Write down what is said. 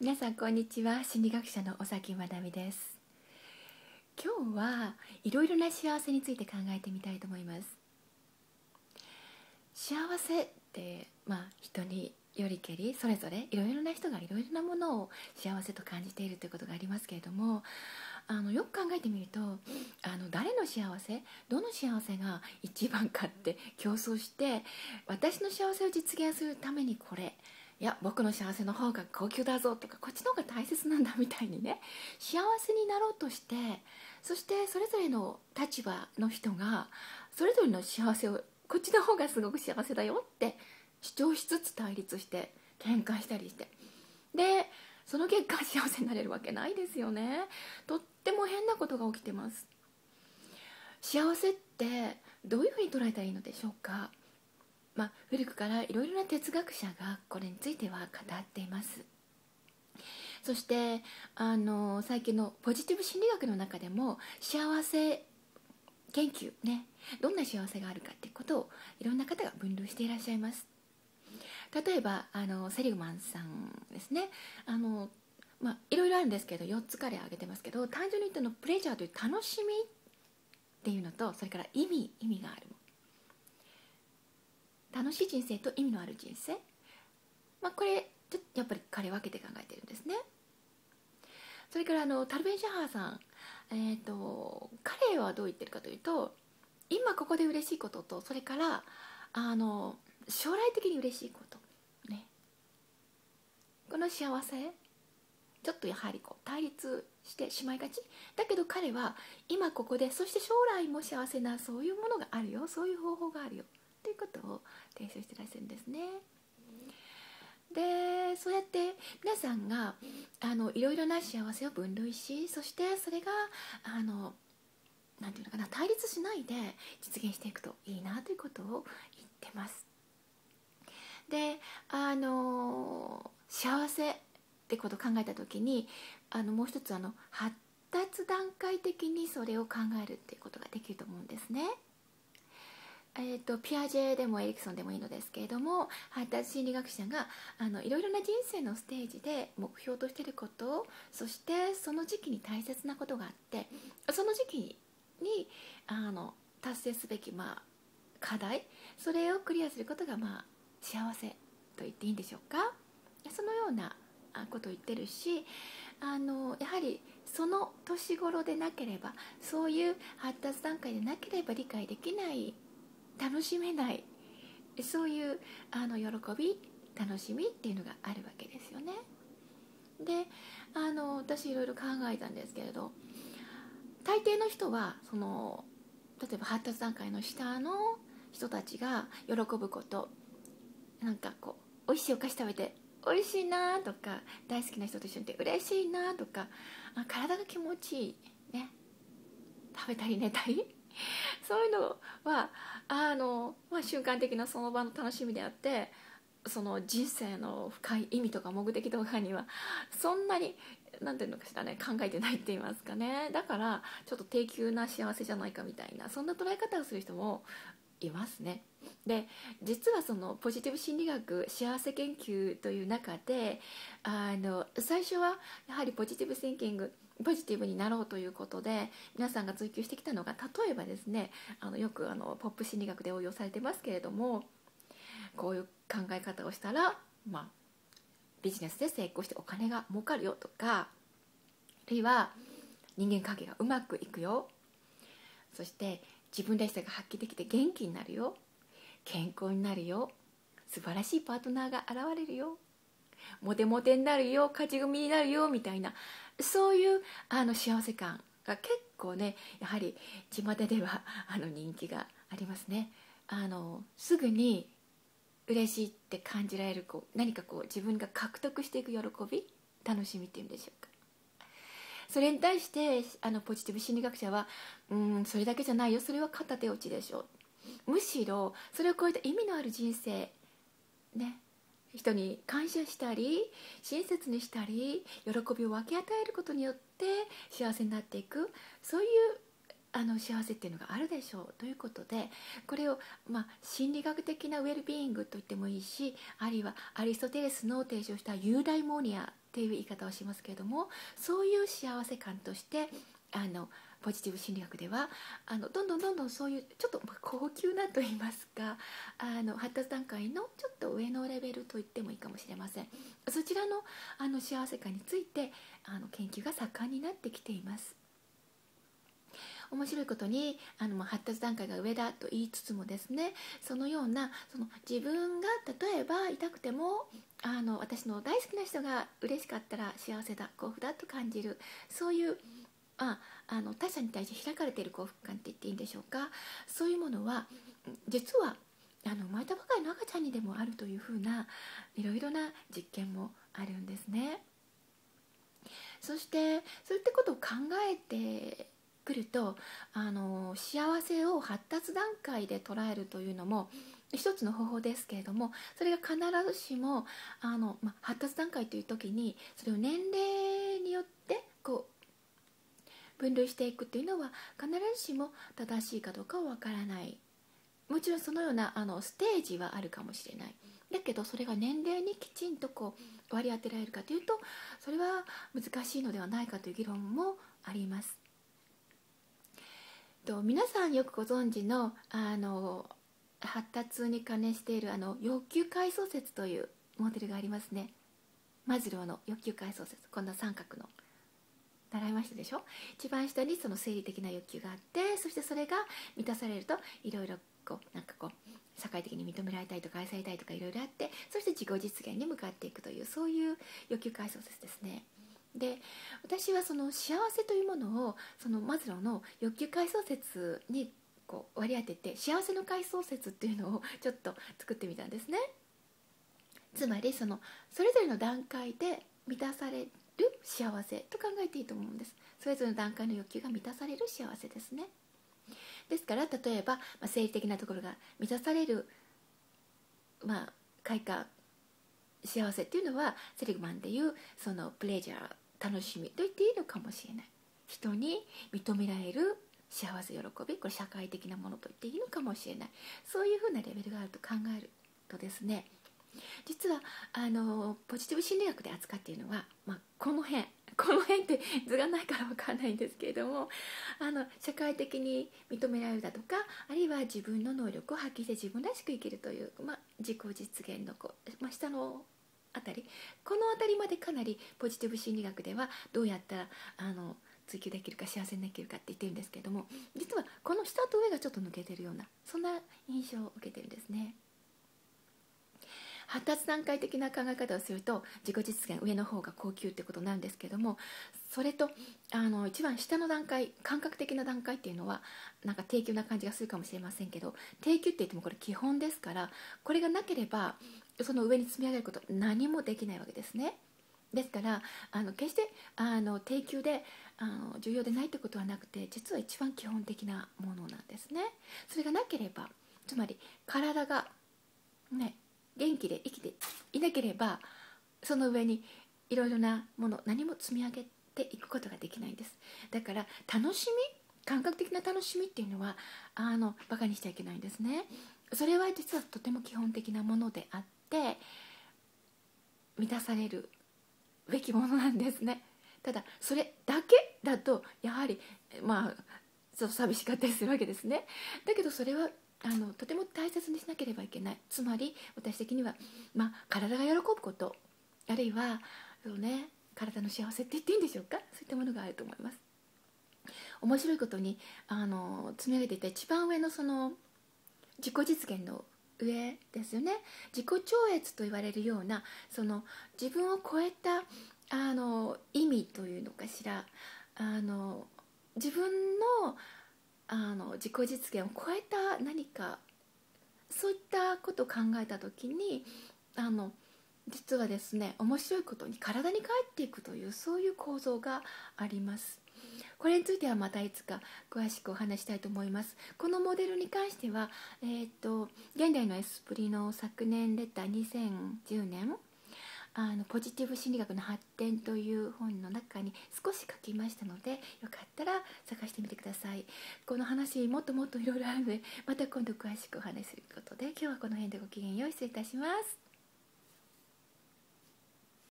皆さんこんにちは。心理学者の尾崎まなみです。今日はいろいろな幸せについて考えてみたいと思います。幸せってまあ人によりけりそれぞれいろいろな人がいろいろなものを幸せと感じているということがありますけれどもあのよく考えてみるとあの誰の幸せどの幸せが一番かって競争して私の幸せを実現するためにこれいや僕の幸せの方が高級だぞとかこっちの方が大切なんだみたいにね幸せになろうとしてそしてそれぞれの立場の人がそれぞれの幸せをこっちの方がすごく幸せだよって主張しつつ対立して喧嘩したりしてでその結果幸せになれるわけないですよね。とっても変なことが起きてます。幸せってどういうふうに捉えたらいいのでしょうか？まあ、古くからいろいろな哲学者がこれについては語っています。そしてあの最近のポジティブ心理学の中でも幸せ研究ねどんな幸せがあるかっていうことをいろんな方が分類していらっしゃいます。例えばあのセリグマンさんですね。あの、まあ、いろいろあるんですけど4つ彼挙げてますけど単純に言ってのプレジャーという楽しみっていうのとそれから意味意味がある。楽しい人生と意味のある人生、まあ、これちょっとやっぱり彼分けて考えてるんですね。それからあのタルベン・シャハーさん、えーと、彼はどう言ってるかというと今ここで嬉しいこととそれからあの将来的に嬉しいことね。この幸せちょっとやはりこう対立してしまいがち。だけど彼は今ここでそして将来も幸せなそういうものがあるよ。そういう方法があるよ。ということを提唱してらっしゃるんですね。でそうやって皆さんがあのいろいろな幸せを分類しそしてそれがあのなんていうのかな対立しないで実現していくといいなということを言ってます。であの幸せってことを考えた時にあのもう一つあの発達段階的にそれを考えるっていうことができると思うんですね。えーと、ピアジェでもエリクソンでもいいのですけれども発達心理学者があのいろいろな人生のステージで目標としていることそしてその時期に大切なことがあってその時期にあの達成すべき、まあ、課題それをクリアすることが、まあ、幸せと言っていいんでしょうか？そのようなことを言ってるしあのやはりその年頃でなければそういう発達段階でなければ理解できない楽しめない。そういうあの喜び楽しみっていうのがあるわけですよね。であの私いろいろ考えたんですけれど大抵の人はその例えば発達段階の下の人たちが喜ぶことなんかこう美味しいお菓子食べて美味しいなとか大好きな人と一緒にいて嬉しいなとか体が気持ちいいね。食べたり寝たり。そういうのはあの、まあ、瞬間的なその場の楽しみであってその人生の深い意味とか目的とかには そんなに何ていうのかしらね考えてないって言いますかね。だからちょっと低級な幸せじゃないかみたいなそんな捉え方をする人もいますね。で実はそのポジティブ心理学幸せ研究という中であの最初はやはりポジティブシンキングポジティブになろうということで皆さんが追求してきたのが例えばですねあのよくあのポップ心理学で応用されてますけれどもこういう考え方をしたら、まあ、ビジネスで成功してお金が儲かるよとかあるいは人間関係がうまくいくよそして自分らしさが発揮できて元気になるよ。健康になるよ。素晴らしいパートナーが現れるよ。モテモテになるよ。勝ち組になるよ。みたいな。そういうあの幸せ感が結構ねやはり巷では あの人気がありますね。あのすぐに嬉しいって感じられるこう何かこう自分が獲得していく喜び楽しみっていうんでしょうか。それに対してあのポジティブ心理学者はうんそれだけじゃないよ。それは片手落ちでしょうむしろそれを超えた意味のある人生ね人に感謝したり親切にしたり喜びを分け与えることによって幸せになっていく。そういうあの幸せっていうのがあるでしょう。ということでこれを、まあ、心理学的なウェルビーイングと言ってもいいしあるいはアリストテレスの提唱したユーダイモニアっていう言い方をしますけれどもそういう幸せ感としてあのポジティブ心理学ではあのどんどんどんどんそういうちょっと高級なと言いますかあの発達段階のちょっと上のレベルと言ってもいいかもしれません。そちらのあの幸せ感についてあの研究が盛んになってきています。面白いことにあの発達段階が上だと言いつつもですねそのようなその自分が例えば痛くてもあの私の大好きな人が嬉しかったら幸せだ幸福だと感じるそういうああの他者に対して開かれている幸福感って言っていいんでしょうかそういうものは実はあの生まれたばかりの赤ちゃんにでもあるというふうないろいろな実験もあるんですね。そしてそういったことを考えてくるとあの幸せを発達段階で捉えるというのも一つの方法ですけれどもそれが必ずしもあの、ま発達段階という時にそれを年齢によってこう分類していくというのは必ずしも正しいかどうかはわからない。もちろんそのようなあのステージはあるかもしれない。だけどそれが年齢にきちんとこう割り当てられるかというとそれは難しいのではないかという議論もあります。と皆さんよくご存知のあの発達に関連しているあの欲求階層説というモデルがありますね。マズローの欲求階層説。こんな三角の。習いましたでしょ？一番下にその生理的な欲求があってそしてそれが満たされるといろいろこうなんかこう社会的に認められたいとか愛されたいとかいろいろあってそして自己実現に向かっていくというそういう欲求階層説ですね。で私はその幸せというものをそのマズローの欲求階層説にこう割り当てて幸せの階層説っていうのをちょっと作ってみたんですね。つまりそのそれぞれの段階で満たされる幸せと考えていいと思うんです。それぞれの段階の欲求が満たされる幸せですね。ですから例えば、まあ、生理的なところが満たされるまあ快感幸せっていうのはセリグマンでいうそのプレジャー楽しみ。と言っていいのかもしれない。人に認められる幸せ喜びこれ社会的なものと言っていいのかもしれない。そういうふうなレベルがあると考えるとですね実はあのポジティブ心理学で扱っているのは、まあ、この辺。この辺って図がないから分かんないんですけれどもあの社会的に認められるだとかあるいは自分の能力を発揮して自分らしく生きるという、まあ、自己実現のこう、まあ、下のあたりこの辺りまでかなりポジティブ心理学ではどうやったらあの追求できるか幸せにできるかって言ってるんですけれども実はこの下と上がちょっと抜けてるようなそんな印象を受けてるんですね。発達段階的な考え方をすると自己実現上の方が高級ってことなんですけどもそれとあの一番下の段階感覚的な段階っていうのはなんか低級な感じがするかもしれませんけど低級って言ってもこれ基本ですからこれがなければその上に積み上げること何もできないわけですね。ですからあの決してあの低級であの重要でないってことはなくて実は一番基本的なものなんですね。それがなければつまり体がねで生きていなければその上にいろいろなもの何も積み上げていくことができないんです。だから楽しみ感覚的な楽しみっていうのはあのバカにしちゃいけないんですね。それは実はとても基本的なものであって満たされるべきものなんですね。ただそれだけだとやはりまあちょっと寂しかったりするわけですね。だけどそれはあのとても大切にしなければいけない。つまり私的には、まあ、体が喜ぶこと。あるいはそう、ね、体の幸せって言っていいんでしょうか？そういったものがあると思います。面白いことにあの積み上げていた一番上のその自己実現の上ですよね。自己超越と言われるようなその自分を超えたあの意味というのかしら。あの自分のあの自己実現を超えた何かそういったことを考えた時にあの実はですね面白いことに体に帰っていくというそういう構造があります。これについてはまたいつか詳しくお話したいと思います。このモデルに関しては、えーと、現代のエスプリの昨年出た2010年あのポジティブ心理学の発展という本の中に少し書きましたのでよかったら探してみてください。この話もっともっといろいろあるのでまた今度詳しくお話しすることで今日はこの辺でごきげんよう失礼いたします。